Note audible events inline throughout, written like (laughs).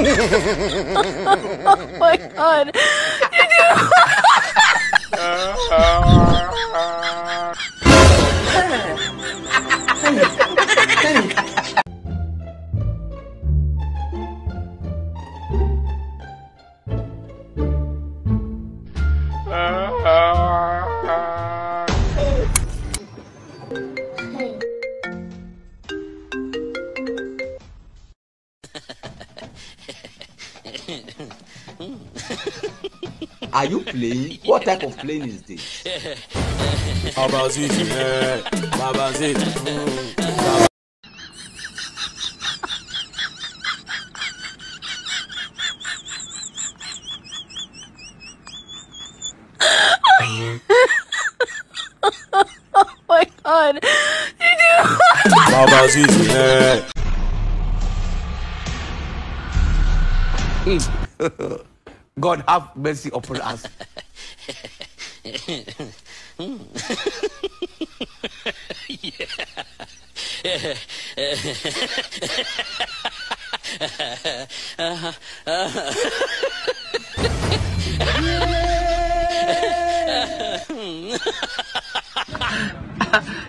(laughs) oh my god. (laughs) (laughs) Are you playing? What type of playing is this? Baba Zizi, eh, Baba Zizi. mm, Oh my god. Baba Zizi, eh. (laughs) God have mercy upon us.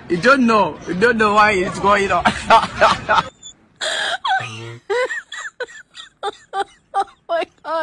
You don't know. You don't know why it's going on. (laughs)